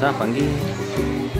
Ra 友